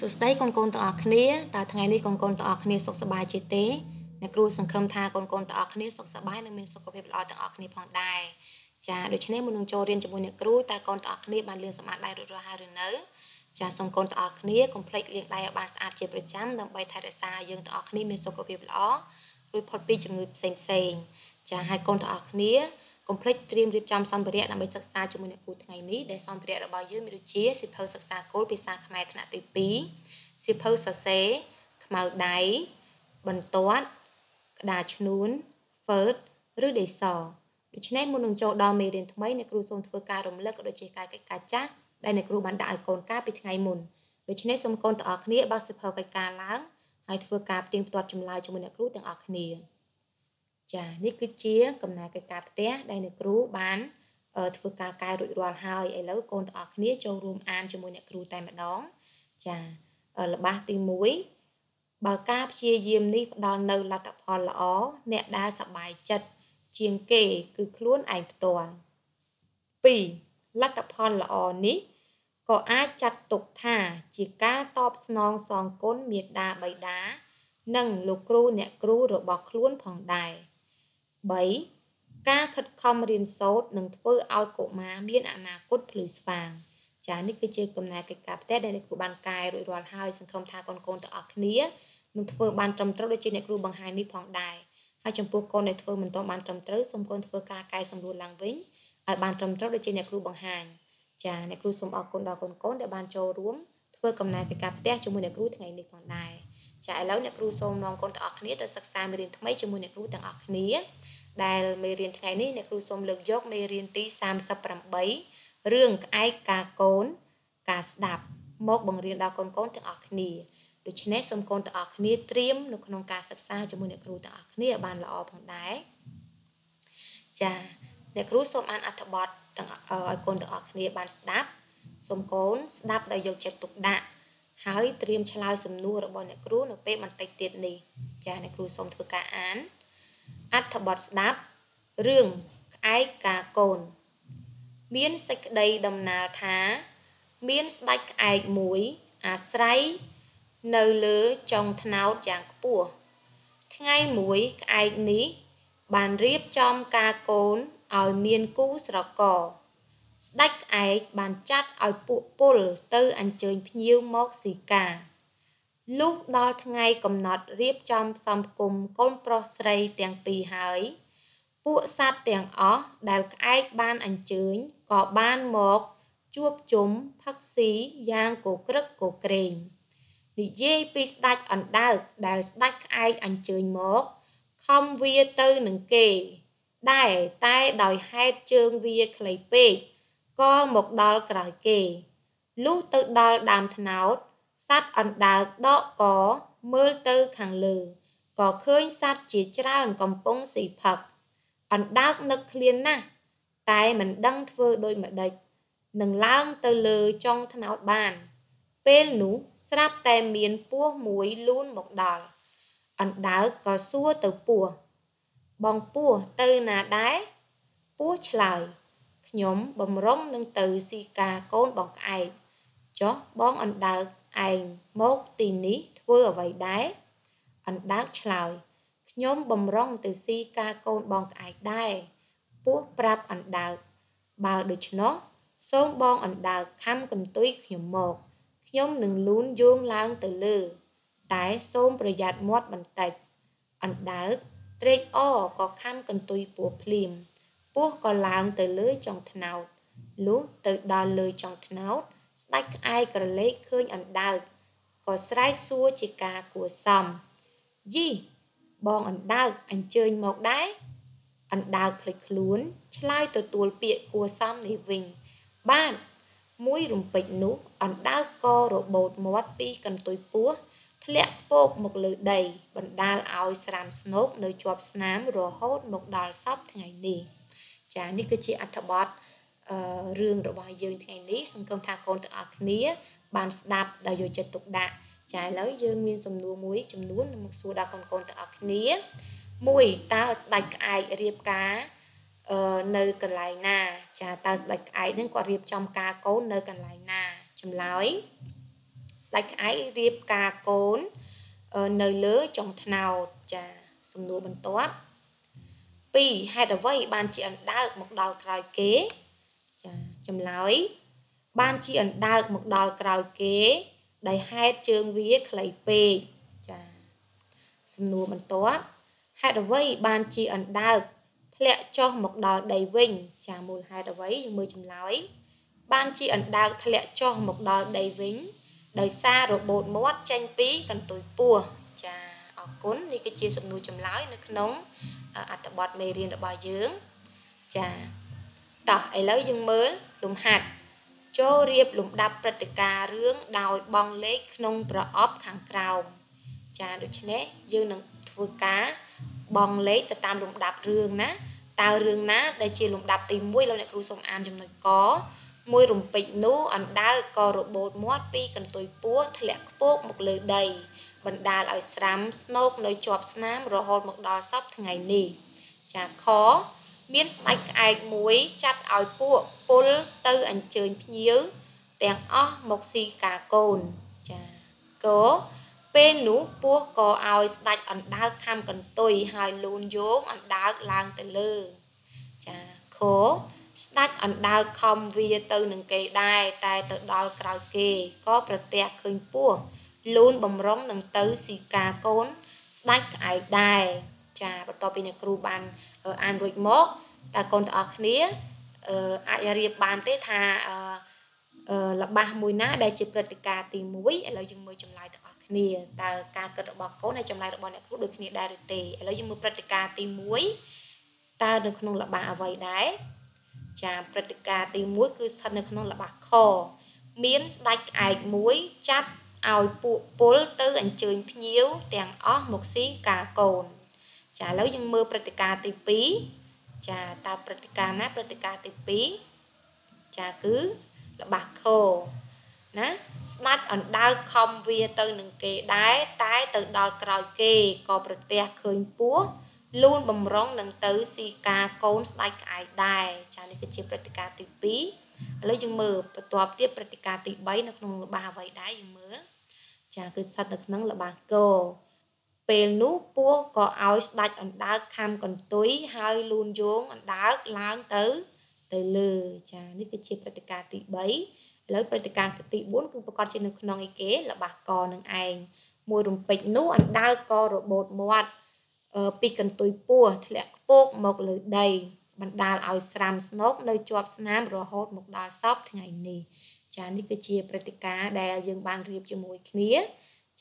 សួស្តីកូនកូនទាំងអស់គ្នាតើថ្ងៃនេះកូនកូនទាំងអស់គ្នាសុខសប្បាយជាទេអ្នកគ្រូសង្ឃឹមថាកូនកូនទាំងអស់គ្នាសុខសប្បាយនិងមានសុខភាពល្អទាំងអស់គ្នាផងដែរចាដូច្នេះមុននឹងចូលរៀនជាមួយអ្នកគ្រូតើកូនទាំងអស់គ្នាបានលាងសម្អាតដៃរួចរាល់ហើយឬនៅចាសូមកូនទាំងអស់គ្នាកុំភ្លេចលាងដៃឲ្យបានស្អាតជាប្រចាំដើម្បីថែរក្សាយើងទាំងអស់គ្នាមានសុខភាពល្អរួចផុតពីជំងឺផ្សេងផ្សេងចាហើយកូនទាំងអស់គ្នា កុំភ្លេចត្រៀមរៀបចំសម្ភារៈដើម្បីសិក្សាជាមួយអ្នកគ្រូថ្ងៃនេះដែលសម្ភារៈរបស់យើងមានដូចជាសិភៅសិក្សាគោលភាសាខ្មែរថ្នាក់ទី2សិភៅសរសេរខ្មៅដៃបន្ទាត់ក្តារឈ្នួនហ្វឺតឬដេសដូច្នេះមុននឹងចូលដល់មេរៀនថ្មីអ្នកគ្រូសូមធ្វើការរំលឹកក៏ដូចជាការកិច្ចការចាស់ដែលអ្នកគ្រូបានដាក់ឲ្យកូនការពីថ្ងៃមុនដូច្នេះសូមកូនទាំងអស់គ្នាបើកសិភៅកិច្ចការឡើងហើយធ្វើការផ្ទៀងផ្ទាត់ចម្លើយជាមួយអ្នកគ្រូទាំងអស់គ្នា ចានេះគឺជាកំណែកិច្ចការផ្ទះដែលអ្នកគ្រូបានធ្វើការកែរួចរាល់ហើយឥឡូវកូនទាំងអស់គ្នាចូលរួមអានជាមួយអ្នកគ្រូតែម្ដងចាល្បះទី1បើការព្យាយាមនេះផ្ដល់នៅលទ្ធផលល្អអ្នកដែលសប្បាយចិត្តជាងគេគឺខ្លួនឯងផ្ទាល់2លទ្ធផលល្អនេះក៏អាចចាត់ទុកថាជាការតបស្នងសងគុណមេត្តាបិតានិងលោកគ្រូអ្នកគ្រូរបស់ខ្លួនផងដែរ 3ការខិតខំរៀនសូត្រនឹងធ្វើឲ្យកុមារមានអនាគតភ្លឺស្វាងចានេះគឺជាកំណែកិច្ចការផ្ទះដែលអ្នកគ្រូបានកែរួចរាល់ហើយសង្ឃឹមថាកូនកូនទាំងអស់គ្នានឹងធ្វើបានត្រឹមត្រូវដូចជាអ្នកគ្រូបង្ហាញនេះផងដែរហើយចំពោះកូនដែលធ្វើមិនទាន់បានត្រឹមត្រូវសូមកូនធ្វើការកែសម្រួលឡើងវិញឲ្យបានត្រឹមត្រូវដូចជាអ្នកគ្រូបង្ហាញចាអ្នកគ្រូសូមអរគុណដល់កូនកូនដែលបានចូលរួមធ្វើកំណែកិច្ចការផ្ទះជាមួយអ្នកគ្រូថ្ងៃនេះផងដែរចាឥឡូវអ្នកគ្រូសូមនាំកូនទាំងអស់គ្នាទៅសិក្សាមេរៀនថ្មីជាមួយអ្នកគ្រូទាំងអស់គ្នា ដែលមេរៀនថ្ងៃនេះអ្នកគ្រូសូមលើកយកមេរៀនទី38រឿងក្អែកការកូន ការស្ដាប់មកបង្រៀនដល់កូនកូនទាំងអស់គ្នាដូច្នេះសូមកូនទាំងអស់គ្នាត្រៀមនៅក្នុងការសិក្សាជាមួយអ្នកគ្រូទាំងអស់គ្នាឲ្យបានល្អផងដែរចាអ្នកគ្រូសូមអានអត្ថបទទាំងឲ្យកូនទាំងអស់គ្នាបានស្ដាប់សូមកូនស្ដាប់ដោយយកចិត្តទុកដាក់ហើយត្រៀមឆ្លើយសំណួររបស់អ្នកគ្រូនៅពេលបន្តិចទៀតនេះចាអ្នកគ្រូសូមធ្វើការអាន អត្ថបទស្ដាប់រឿងក្អែកកាកូន មានសេចក្តីដំណាលថា មានស្ដេចក្អែកមួយអាស្រ័យនៅលើចុងថ្នោតយ៉ាងខ្ពស់ថ្ងៃមួយក្អែកនេះ បានរៀបចំការកូនឲ្យមានគូស្រករ ស្ដេចក្អែកបានចាត់ឲ្យពួកពលទៅអញ្ជើញភ្ញៀវមកស៊ីការ លុះដល់ថ្ងៃកំណត់រៀបចំផ្សំគុំកូនប្រុសស្រីទាំងពីរហើយ ពួកសត្វទាំងអស់ដែលក្អែកបានអញ្ជើញក៏បានមកជួបជុំផឹកស៊ីយ៉ាងកក្រឹកកក្រែងនិយាយពីស្ដេចអណ្ដើកដែលស្ដេចក្អែកអញ្ជើញមកខំវាទៅនឹងគេដែរតែដោយហេតុជើងវាខ្លីពេកក៏មកដល់ក្រោយគេលុះទៅដល់ដើមថ្នោត សត្វអណ្ដើកដកកមើលទៅខាងលើក៏ឃើញសត្វជាច្រើនកំពុងស៊ីផឹកអណ្ដើកនឹកឃ្លានណាស់តែមិនដឹងធ្វើដូចម្ដេចនឹងឡើងទៅលើចុងថ្នោតបាន ពេលនោះស្រាប់តែមានពស់មួយលូនមកដល់អណ្ដើកក៏សួរទៅពស់បងពស់ទៅណាដែរពស់ឆ្លើយខ្ញុំបំរុងនឹងទៅស៊ីការកូនបងក្អែកចុះបងអណ្ដើក ឯងមកទីនេះធ្វើអ្វីដែរអណ្ដើកឆ្លើយខ្ញុំបំរុងទៅស៊ីការកូនបងក្អែកដែរពោះប្រាប់អណ្ដើកបើដូច្នោះសូមបងអណ្ដើកខំកន្ទុយខ្ញុំមកខ្ញុំនឹងលូនយោងឡើងទៅលើ តែសូមប្រយ័ត្នមាត់បន្តិចអណ្ដើកត្រេកអរក៏ខំកន្ទុយពោះភ្លាមពស់ក៏ឡើងទៅលើចុងថ្នោតលុះទៅដល់លើចុងថ្នោតស្ដេចក្អែកក្រឡេកឃើញអណ្ដើកក៏ស្រែកសួរជាការគួសមយីបងអណ្ដើកអញ្ជើញមកដែរអណ្ដើកភ្លេចខ្លួនឆ្លើយទទួលពាក្យគួសមនេះវិញបាទមួយរំពេចនោះអណ្ដើកក៏របូតមាត់ពីកន្ទុយពោះធ្លាក់ខ្ពកមកលើដី បណ្ដាលឲ្យស្រាមស្នូកនៅជាប់ស្នាមរហូតមកដល់សពថ្ងៃនេះចានេះគឺជាអត្ថបទអឺ រឿងរបស់យើងថ្ងៃនេះសង្ឃឹមថាកូនទាំងអស់គ្នា បានស្ដាប់ដោយយកចិត្តទុកដាក់ចាឥឡូវយើងមានសំណួរមួយចំនួនមកសួរដល់កូនកូនទាំងអស់គ្នាមួយតើស្ដេចក្អែករៀបការអឺនៅកន្លែងណា ចាតើស្ដេចក្អែកនឹងគាត់រៀបចំការកូននៅកន្លែងណាចម្លើយសស្ដេចក្អែករៀបការកូននៅលើចុងថ្នោតចាសំណួរបន្ទាប់2ហេតុអ្វីបានជាអណ្ដើកមកដល់ក្រោយគេ ចាចម្លើយ បានជាអណ្ដើកមកដល់ក្រោយគេដោយហេតុជើងវាខ្លីពេកចាសំណួរបន្ទាប់ហេតុអ្វីបានជាអណ្ដើកធ្លាក់ចុះមកដល់ដីវិញ ចាមូលហេតុអ្វីយើងមើលចម្លើយ បានជាអណ្ដើកធ្លាក់ចុះមកដល់ដីវិញ ដោយសាររបូតមាត់ចេញពីកន្ទុយពោះចាអរគុណនេះគឺជាសំណួរចម្លើយនៅក្នុងអត្ថបទមេរៀនរបស់យើងចាតោះឥឡូវយើងមើល លំហាត់ចូលរៀបលំដាប់ព្រឹត្តិការណ៍រឿងដោយបងលេខក្នុងប្រអប់ខាងក្រោមចាដូច្នេះយើងនឹងធ្វើការបងលេខទៅតាមលំដាប់រឿងណាតើរឿងណាដែលជាលំដាប់ទី1លោកអ្នកគ្រូសូមអានចំណុចកមួយរំពេចនោះអណ្ដើកក៏របូតមាត់ពីកន្ទុយពោះធ្លាក់ខ្ពកមកលើដី បណ្ដាលឲ្យស្រាំស្នោកនៅជាប់ស្នាមរហូតមកដល់សពថ្ងៃនេះចាខ មានស្ដេចក្អែកមួយចាត់ឲ្យពួកពលទៅអញ្ជើញភ្ញៀវទាំងអស់មកស៊ីការកូនចាកពេលនោះពស់ក៏ឲ្យស្ដេចអណ្ដើកខំកន្ទុយហើយលូនយោងអណ្ដើកឡើងទៅលើចាខស្ដេចអណ្ដើកខំវាទៅនឹងគេដែរតែទៅដល់ក្រោយគេក៏ប្រទះឃើញពស់លូនបំរុងនឹងទៅស៊ីការកូនស្ដេចក្អែកដែរ ចាបន្ទាប់ពីអ្នកគ្រូបានអានរួចមកតើកូនទាំងអស់គ្នាអាចរៀបបានទេថាល្បះមួយណា ដែលជាព្រឹត្តិការណ៍ទី1ឥឡូវយើងមើលចម្លើយទាំងអស់គ្នាតើការគិតរបស់កូនហើយចម្លើយរបស់អ្នកគ្រូដូចគ្នាដែរឬទេឥឡូវយើងមើលព្រឹត្តិការណ៍ទី1តើនៅក្នុងល្បះអ្វីដែរចាព្រឹត្តិការណ៍ទី1គឺស្ថិតនៅក្នុងល្បះខមានស្ដេចក្អែកមួយចាត់ឲ្យពួកពលទៅអញ្ជើញភ្ញៀវទាំងអស់មកស៊ីការកូន ចាឥឡូវយើងមើលព្រឹត្តិការណ៍ទី2ចាតើព្រឹត្តិការណ៍ណាព្រឹត្តិការណ៍ទី2ចាគឺល្បះខណាស្ដេចអណ្ដើកខំវាទៅនឹងគេដែរតែទៅដល់ក្រោយគេក៏ប្រទះឃើញពស់លូនបំរុងនឹងទៅស៊ីការកូនស្ដេចក្អែកដែរចានេះគឺជាព្រឹត្តិការណ៍ទី2ឥឡូវយើងមើលបន្ទាប់ទៀតព្រឹត្តិការណ៍ទី3នៅក្នុងល្បះអ្វីដែរយើងមើលចាគឺស្ថិតនៅក្នុងល្បះក ពេលនោះពស់ក៏ឲ្យស្ដាច់អណ្ដើកខំកន្ទុយហើយលូនយោងអណ្ដើកឡើងទៅទៅលើចានេះគឺជាព្រឹត្តិការណ៍ទី3ឥឡូវព្រឹត្តិការណ៍ទី4គឺប្រកាសជានៅក្នុងអីគេល្បះកនឹងឯងមួយរំពេចនោះអណ្ដើកក៏របូតមាត់ពីកន្ទុយពោះធ្លាក់ខ្ពកមកលើដីបណ្ដាលឲ្យស្រាំស្នោកនៅជាប់ស្នាមរហូតមកដល់សពថ្ងៃនេះចានេះគឺជាព្រឹត្តិការណ៍ដែលយើងបានរៀបជាមួយគ្នា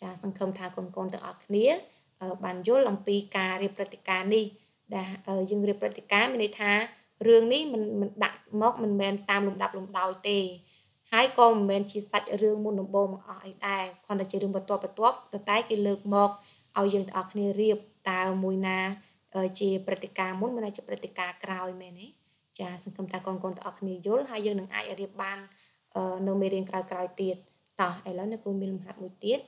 ចាសង្ឃឹមថាកូនកូនទាំងអស់គ្នា បានយល់អំពីការរៀបព្រឹត្តិការណ៍នេះដែលយើងរៀបព្រឹត្តិការណ៍មានន័យថារឿងនេះមិនមិនដាក់មកមិនមែនតាមលំដាប់លំដោយទេហើយក៏មិនមែនជាសាច់រឿងមុនដំបូងមកអស់អីដែរគ្រាន់តែជារឿងបន្ទាប់បន្ទាប់តែគេលើកមកឲ្យយើងទាំងអស់គ្នារៀបតើមួយណា ជាព្រឹត្តិការណ៍មុនមិនអាចជាព្រឹត្តិការណ៍ក្រោយមែនទេចាសង្ឃឹមថាកូនកូនទាំងអស់គ្នាយល់ហើយយើងនឹងអាចរៀបបាននៅមេរៀនក្រោយៗទៀតតោះឥឡូវនៅគ្រូមានលំហាត់មួយទៀត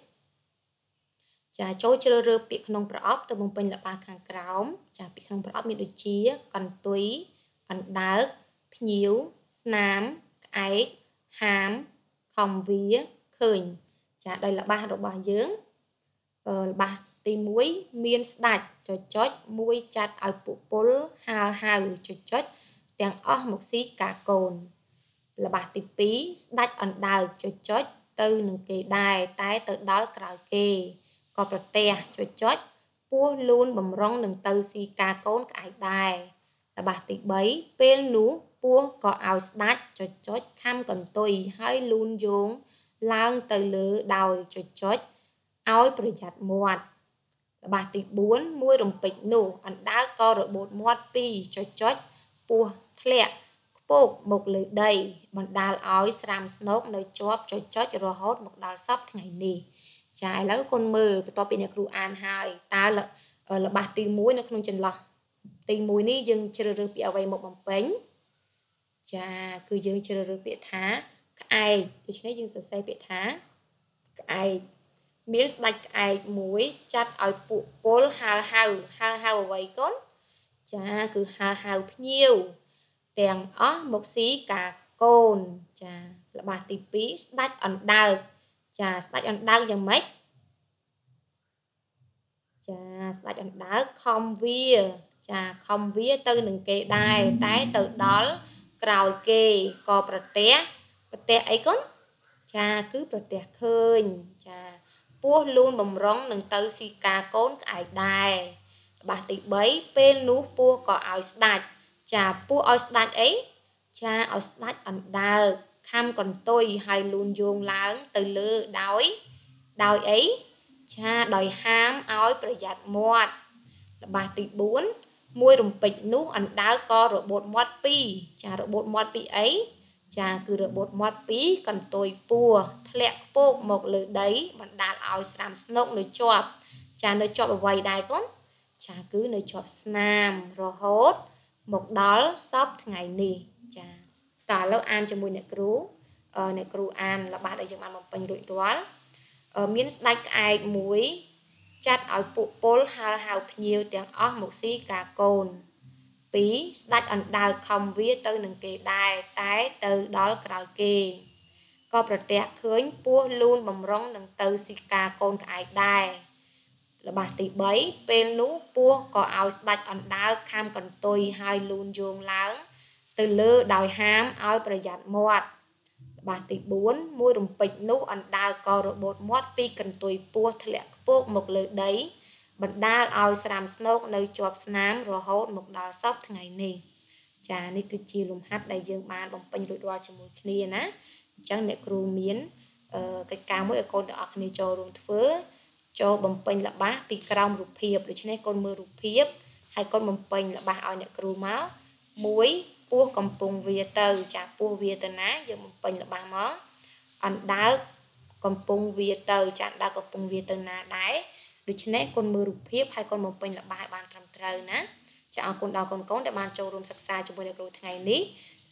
ចាចូលជ្រើសរើសពាក្យក្នុងប្រអប់ទៅបំពេញលបាខាងក្រោម ចាពាក្យក្នុងប្រអប់មានដូចជា កន្ទុយអណ្ដើកភ្ញៀវស្នាមក្អែកហាមខំវាឃើញចាដោយលបារបស់យើងលបាទី1មានស្ដាច់ចុចចុចមួយចាត់ឲ្យពួកពលហើហៅចុចចុចទាំងអស់មកស៊ីកាកូនលបាទី2ស្ដាច់អណ្ដើកចុចចុចទៅនឹងគេដែរតែទៅដល់ក្រៅគេ ក៏ប្រទះចុចចុចពោះលូនបំរុងនឹងទៅស៊ីការកូនក្អែកដែរតបាសទី3ពេលនោះពោះក៏ឲ្យស្ដាច់ចុចចុចខំកន្ទុយហើយលូនយោងឡើងទៅលើដោយចុចចុចឲ្យប្រយ័ត្នមាត់តបាសទី4មួយរំពេចនោះអណ្ដើកក៏របូតមាត់ពីចុចចុចពោះធ្លាក់ខ្ពកមកលើដី បណ្ដាលឲ្យស្រាមស្នោកនៅជាប់ចុចចុចរហូតមកដល់សពថ្ងៃនេះ ចាឥឡូវកូនមើលបន្ទាប់ពីអ្នកគ្រូអានហើយតើល្បះទី1នៅក្នុងចន្លោះទី1នេះយើងជ្រើសរើសពាក្យអ្វីមកបំពេញចាគឺយើងជ្រើសរើសពាក្យថាក្អែកដូច្នេះយើងសរសេរពាក្យថាក្អែកមានស្ដេចក្អែកមួយចាត់ឲ្យពួកពលហៅហៅហៅហៅអ្វីកូនចាគឺហៅហៅភ្ញៀវទាំងអស់មកស៊ីកាកូនចាល្បះទី2ស្ដេចអណ្ដើក ចាស្ដាច់អណ្ដើកយ៉ាងម៉េចចាស្ដាច់អណ្ដើកខំវាចាខំវាទៅនឹងគេដែរតែទៅដល់ក្រោយគេក៏ប្រទះប្រទះអីកូនចាគឺប្រទះឃើញចាពោះលូនបំរុងនឹងទៅស៊ីការកូនក្អែកដែរច្បាស់ទី3ពេលនោះពោះក៏ឲ្យស្ដាច់ចាពោះឲ្យស្ដាច់អីចាឲ្យស្ដាច់អណ្ដើក ខំកន្ទុយហើយលូនយោងឡើងទៅលើដោយដោយអីចាដោយហាមឲ្យប្រយ័ត្នមាត់ល្បះទី4មួយរំពេចនោះអណ្ដើកក៏របូតមាត់ពីរចារបូតមាត់ពីអីចាគឺរបូតមាត់ពីរកន្ទុយពួរធ្លាក់ខ្ពកមកលើដីបណ្ដាលឲ្យស្រាមស្នុកនៅជាប់ចានៅជាប់អ្វីដែរកូនចាគឺនៅជាប់ស្នាមរហូតមកដល់សពថ្ងៃនេះចា តើឥឡូវអានជាមួយអ្នកគ្រូអ្នកគ្រូអានល្បះដែលយើងបានបំពេញរួចរាល់មានស្ដេចក្អែកមួយចាត់ឲ្យពួកពលហើហៅភ្ញៀវទាំងអស់មកស៊ីការកូន2ស្ដេចអណ្ដើកខំវាទៅនឹងគេដែរតែទៅដល់ក្រោយគេក៏ប្រទះឃើញពស់លូនបំរុងនឹងទៅស៊ីការកូនក្អែកដែរល្បះទី3ពេលនោះពស់ក៏ឲ្យស្ដេចអណ្ដើកខាំកន្ទុយហើយលូនយោងឡើង ទៅលើដោយហាមឲ្យប្រយ័ត្នមាត់បាទទី4មួយរំពេចនោះអណ្ដើកក៏របូតមាត់ពីកន្ទុយពោះធ្លាក់ខ្ពកមកលើដី បណ្ដាលឲ្យស្រាមស្នោកនៅជាប់ស្នាមរហូតមកដល់សពថ្ងៃនេះចានេះគឺជាលំហាត់ដែលយើងបានបំពេញរួចរាល់ជាមួយគ្នាណាអញ្ចឹងអ្នកគ្រូមានកិច្ចការមួយឲ្យកូនទាំងអស់គ្នាចូលរួមធ្វើចូលបំពេញល្បះពីក្រោមរូបភាពដូច្នេះកូនមើលរូបភាពហើយកូនបំពេញល្បះឲ្យអ្នកគ្រូមក1 ពោះកំពុងវាទៅចាពោះវាទៅណាយើងបំពេញល្បះមកអណ្ដើកកំពុងវាទៅចាអណ្ដើកកំពុងវាទៅណាដែរដូច្នេះគុណមើលរូបភាពហើយកូនបំពេញល្បះឲ្យបានត្រឹមត្រូវណាចាអរគុណដល់កូនកូនដែលបានចូលរួមសិក្សាជាមួយអ្នកគ្រូថ្ងៃនេះ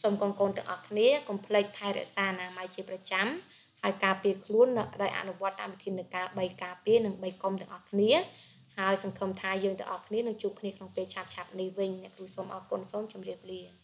សូមកូនកូនទាំងអស់គ្នាកុំភ្លេចថែរក្សាអនាម័យជាប្រចាំហើយការពារខ្លួនដោយអនុវត្តតាមវិធានការ3ការពារនិង3កុំទាំងអស់គ្នាហើយសង្ឃឹមថាយើងទាំងអស់គ្នានឹងជួបគ្នាក្នុងពេលឆាប់ៗនេះវិញអ្នកគ្រូសូមអរគុណសូមជម្រាបលា